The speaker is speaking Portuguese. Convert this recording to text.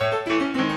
Música